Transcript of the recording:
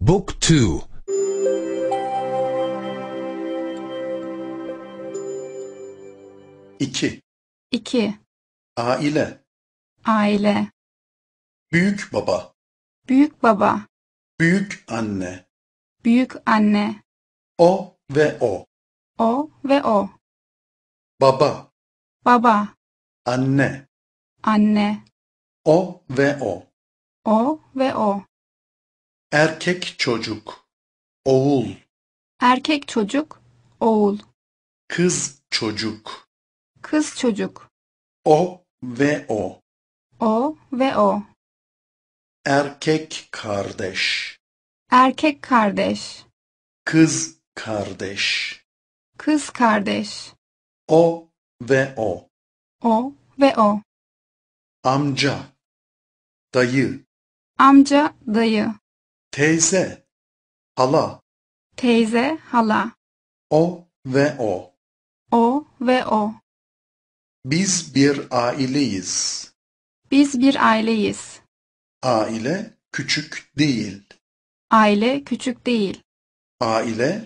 Book 2 2. 2. Aile. Aile. Büyük baba. Büyük baba. Büyük anne. Büyük anne. O ve o. O ve o. Baba. Baba. Anne. Anne. O ve o. O ve o Erkek çocuk Oğul. Erkek çocuk Oğul. Kız çocuk Kız çocuk. O ve o. O ve o. Erkek kardeş. Erkek kardeş. Kız kardeş. Kız kardeş. O ve o. O ve o. Amca Dayı. Amca dayı Teyze Hala Teyze hala O ve o O ve o Biz bir aileyiz. Biz bir aileyiz. Aile küçük değil. Aile küçük değil. Aile